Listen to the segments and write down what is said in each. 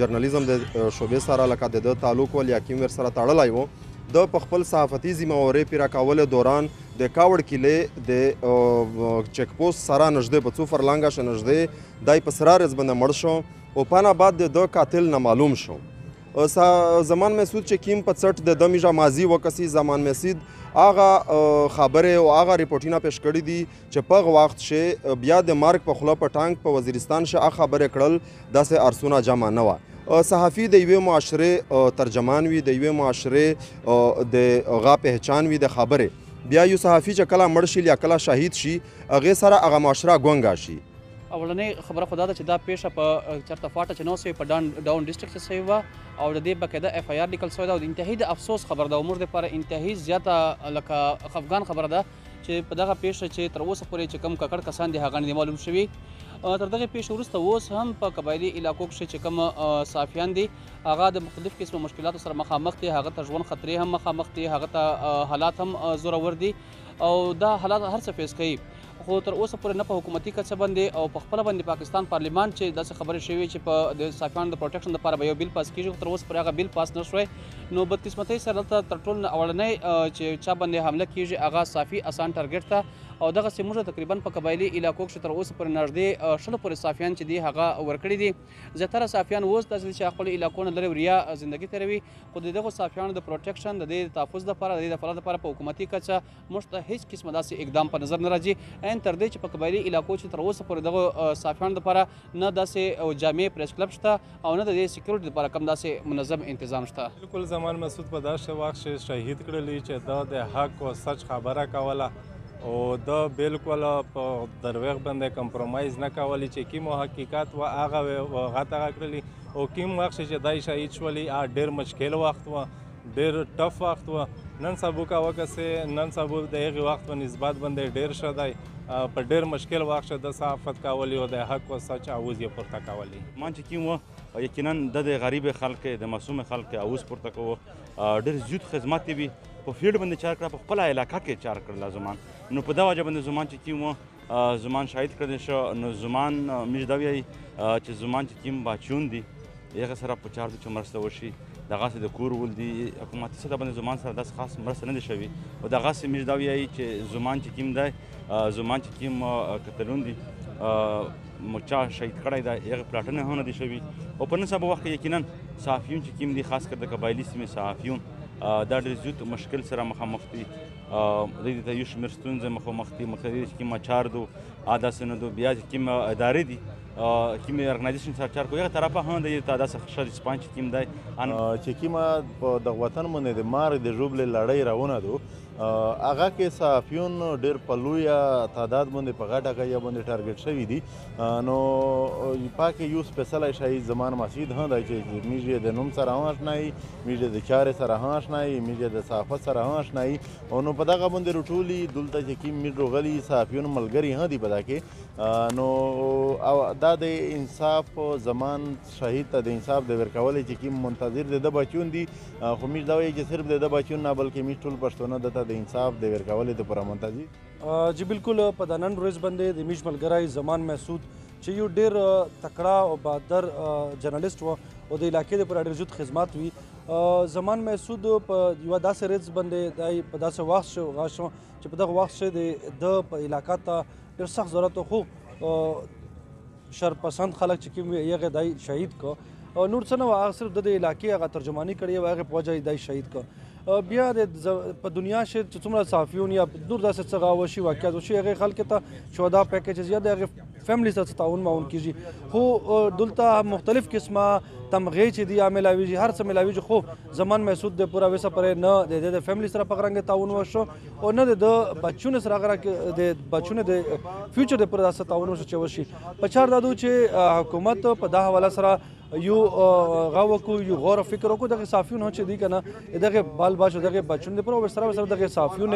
جرنالیزم د شوبې سره لکه د ده تعلق ول یا کیم ور سره تړلی و د په خپل صحافتي ذمہوارۍ پیرا کولو دوران د کاوړ کلی د چک پوسټ سره نږدې په څو فرلانګه شه نږدې دای په سره رز باندې مړ شو او پانا بعد د ده قاتل نه معلوم شو زمان مسعود چې کیم په څټ د دمیجا مازی وکسی زمان مسعود هغه خبره او هغه رپورټونه پیش کړی دي چې پغ وخت شي بیا د مارک په خله په ټانک په وزیرستان شي اخ خبره کړل داسې ارسونه جمع نه و صحافي د یوې معاشره ترجمان وي د یوې معاشره د غا پهچان وي د خبره بیا یو صحافي چې کله مړ شي یا کله شهید شي هغه سره هغه معاشره ګونګا شي اولنې خبره خدا ده چې دا پیښه په چرته فاټه چې نو سوی په ډان ډاون ډیسټریکټ کې سوی و او د دې بقاعده اف آی آر لیکل سوی دا او د انتهایی د افسوس خبر ده عمر د پر انتهایی زیاته لکه خفغان خبره ده چې په دغه پیښه چې تر اوسه پورې چې کم ککړ کسان دي هغه نه معلوم شوي تر دغه پیښې وروسته اوس هم په قبایلي علاقو کې چې کم صافیان دي هغه د مختلف قسمه مشکلاتو سره مخامخ دي هغه ته ژوند خطرې هم مخامخ دي هغه ته حالات هم زورور دي او دا حالات هر څه فیس کوي خو تر اوسه پورې نه په حکومتي کچه باندې او په خپل باندې پاکستان پارلیمان چې داسې خبرې شوې چې په د صافیانو د پروټیکشن لپاره به یو بل پاس کیږي تر اوسه پورې هغه بل پاس نه شوی نو بدقسمتۍ سره دلته تر ټول نه اولنی چې چا باندې حمله کیږي هغه صافي اسان ټارګټ ته او دغه سي موږ تقریبا په قبایلی علاقو کې تر اوسه پورې نږدې شلو پورې صافیان چې دی هغه ورکړي دي زیاتره صافیان اوس داسې چې خپل علاقو نه لري وریا زندگی تیروي خو دغه صافیانو د پروټیکشن د دې تحفظ لپاره د دې لپاره په حکومتي کچه موږ ته هیڅ قسمه داسې اقدام په نظر نه راځي ان تر دې چې په قبایلي علاقو چې تر اوسه پورې دغه صافیانو لپاره نه داسې جامع پریس کلب شته او نه د دې سکیورټي لپاره کم داسې منظم انتظام شته بالکل زمان مسعود په داسې وخت چې شهید کړل چې دا د حق او سچ خبره کوله او دا بالکل په دروغ باندې کمپرمایز نه کولی چې کوم حقیقت و هغه و غته کړلی او کوم وخت چې دای شهید شولی ډیر مشکل وخت و ډیر ټف وخت و نن سبو کا وکه سه نن سبو د هغه وخت په نسبت باندې ډیر شدای په ډیر مشکل وخت شد صحافت کاولی او د حق او سچ اوز یې پورته کاولی مان چې کیم و یقینا د غریب خلک د معصوم خلک اوز پورته کوو ډیر زیات خدمات به په فیلډ باندې چار کړ په خپل علاقہ کې چار کړ لازمان نو په دا وجه باندې زمان چې کیم و زمان شاید کړی شو نو زمان مش دا ویي چې زمان چې کوم بچون دي هغه سره په چار دي چې مرسته وشي دغه سره د کور ول دي حکومت سره باندې زمان سره داس خاص مرسته نه دي شوی او دغه سره مش دا ویي چې زمان چې کوم دی زمان چې کوم کتلون دي مچا شهید کړی دا هغه پلاټونه هم نه دي شوی او په نن سبا وخت یقینا صحافیون چې کوم دي خاص کر د قبایلی سیمه صحافیون دا ډېر زیات مشکل سره مخامخ دي د دې ته یو شمېر ستونزې مخامخ دي مخکې چې کوم چار دو داسې نه دو بیا چې کوم ادارې دي کوم ارګنایزیشن سره چار کوي هغه طرفه هم د یو تاده څخه شر سپان چې کوم دی ان چې کوم په د وطن باندې د مار د ژوبل لړۍ راونه دو هغه کې صحافیون ډېر په لوی تعداد باندې په غټه کې باندې ټارګټ شوی دي نو پاکې یو سپېڅلی شاهي زمان مسجد هم دی چې موږ یې د نوم سره هم اشنا یي موږ یې د چارې سره هم اشنا یي موږ یې د صحافت سره هم اشنا یي او نو په دغه باندې رټولي دلته چې کوم موږ روغلي صحافیون ملګري هم دي په دا کې نو او دا د انصاف زمان شهید ته د انصاف د ورکولې چې کوم منتظر دی د بچون دي خو موږ دا وایي چې صرف د بچون نه بلکې موږ ټول پښتانه دته د انصاف د ورکولې لپاره منتظر جی بالکل په دا نن ورځ باندې د میش ملګری زمان محسود چې یو ډیر تکړه او بادر جرنالست و او د علاقې د پر ډیر زیات خدمات وی زمان محسود په یو داسې ریز باندې دای په داسې وخت شو غاشو چې په دغه وخت شې د د علاقې ته ډیر سخت ضرورت خو شرپسند خلک چې کوم یې هغه دای شهید کو او نور څه نه و هغه صرف د دې علاقې هغه ترجمانی کړی او هغه په وجه یې دای شهید کو بیا د په دنیا شي چې څومره صحافیون یا نور داسې څه غاوه شي واقعیت وشي هغه خلک ته شهدا پیکیجز یا د هغه فیملی سره تعاون ماون کیږي خو دلته مختلف قسمه تمغه چې دی عاملاویږي هر څه ملاویږي خو زمان محسود د پورا وسه پر نه د فیملی سره په غرنګ تعاون وشو او نه د بچونه سره غره د بچونه د فیوچر د پر داسه تاونو شو چې وشي په چار دادو چې حکومت په دا حواله سره یو غو کو یو غور فکر کو دغه صافیون هچ دی کنه دغه بال باش دغه بچون دی پر سره سره دغه صافیون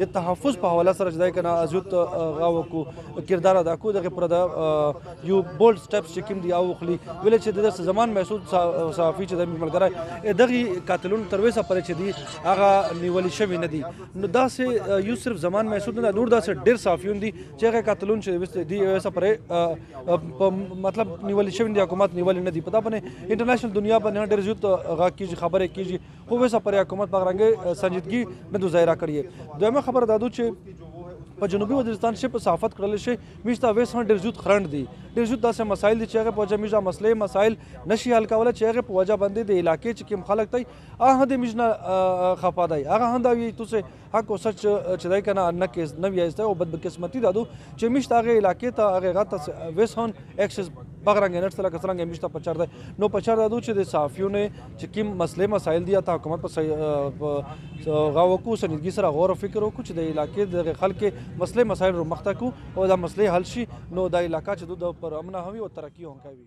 د تحفظ په حواله سره جدای کنه ازوت غو کو کردار ادا کو دغه پر دا یو بولډ سټیپس چې کوم دی او خلی ول چې د زمان محسود صافی چې د ملګری دغه قاتلون تر وسه پر چې دی هغه نیول شوی نه دي نو دا سه یو صرف زمان محسود نه نور دا سه ډیر صافیون دي چې هغه قاتلون چې وست دي ایسا پرې مطلب نیول شوی دي حکومت نیول نه دي پتا پنه انټرنیشنل دنیا باندې ډیر زیات غا کیږي خبره کیږي خو وسه پرې حکومت په رنګ سنجیدګي نه دوه ظاهره کړی دویمه خبره دادو چې په جنوبي وزیرستان کې په صحافت کړل شي مش دا ویس هم ډیر زیات خرند دي ډیر زیات داسې مسایل دي چې هغه په وجه مش دا مسلې مسایل نشي حل کولای چې هغه په وجه باندې د علاقې چې کوم خلک دی هغه هندې میج نه خفا دی هغه هندا وی تو سه حق او سچ چې دای کنه نه کیس نه ویایسته او بد قسمتی دادو چې مشت هغه علاقې ته هغه غته ویس هون اکسس بغرنګ نت سره کسرنګ مشت پچار دی نو پچار دادو چې د صحافیونه چې کوم مسلې مسایل دی ته حکومت په غاو کو سنجګي سره غور او فکر وکړو چې د علاقې د خلک مسلې مسایل رو مخته کو او دا مسلې حل شي نو دا علاقې چې د پر امن هوي او ترقی هم کوي